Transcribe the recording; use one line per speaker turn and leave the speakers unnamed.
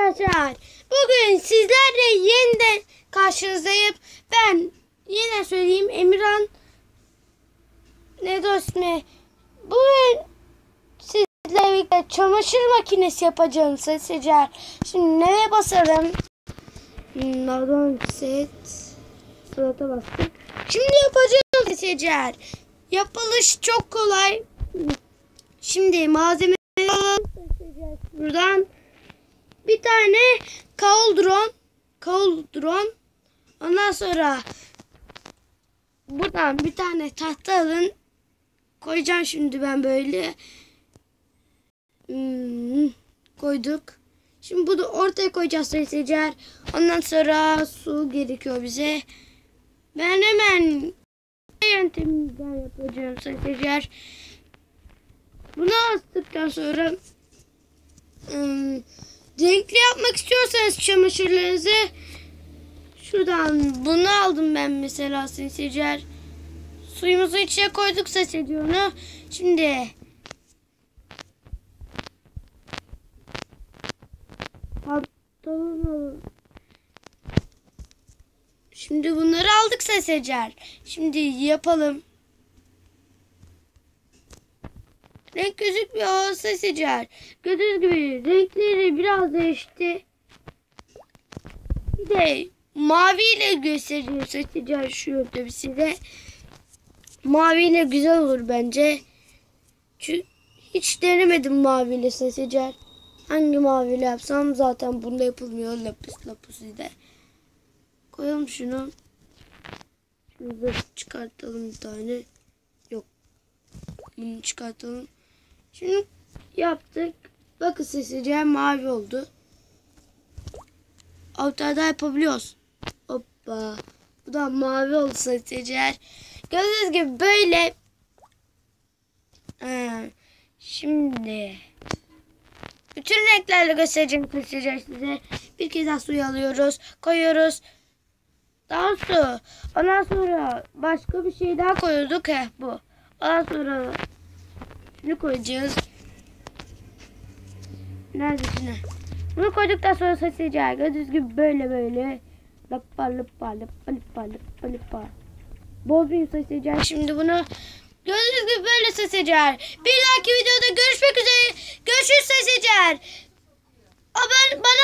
arkadaşlar. Bugün sizlerle yeniden karşınızdayım. Ben yine söyleyeyim Emirhan ne dostum Bugün sizlerle birlikte çamaşır makinesi yapacağım seçer. Şimdi neye basarım? Nardon set salata bastım. Şimdi yapacağım seçer. Yapılış çok kolay. Şimdi malzeme. Buradan bir tane kaldron, kaldron. Ondan sonra buradan bir tane tahta alın. Koyacağım şimdi ben böyle. Hmm, koyduk. Şimdi bunu ortaya koyacağız sayısıcar. Ondan sonra su gerekiyor bize. Ben hemen yöntemden yapacağım sayısıcar. Bunu astıktan sonra ım, renkli yapmak istiyorsanız çamaşırlarınızı şuradan bunu aldım ben mesela sayısıcar. Suyumuzu içine koyduk ses ediyor onu. Şimdi pantolon Şimdi bunları aldık ses eder. Şimdi yapalım. Renk gözükmüyor ses eder. Gördüğünüz gibi renkleri biraz değişti. Bir de maviyle gösteriyor ses eder şu yöntemü size. Maviyle güzel olur bence. Çünkü hiç denemedim maviyle ses eder. Hangi maviyle yapsam zaten bunda yapılmıyor lapis lapisi'de. Koyalım şunu. Şunu çıkartalım bir tane. Yok. Bunu çıkartalım. Şimdi yaptık. Bakın seseceğim mavi oldu. Daha yapabiliyoruz. Hoppa. Bu da mavi oldu seseceğim. Gördüğünüz gibi böyle. Ha, şimdi bütün renklerle göstereceğim göstereceğim size. Bir kez daha suyu alıyoruz. Koyuyoruz. Daha su. Ondan sonra başka bir şey daha koyuyorduk. Heh bu. Ondan sonra şunu koyacağız. Nerede şunu? Bunu koyduktan sonra. Gördüğünüz gibi böyle böyle. Lappa lappa lappa lappa lappa lappa. Bozmayayım saçacağız. Şimdi bunu gördüğünüz gibi böyle saçacağız. Bir dahaki videoda görüşmek üzere. Görüşürüz saçacağız. Abone, bana.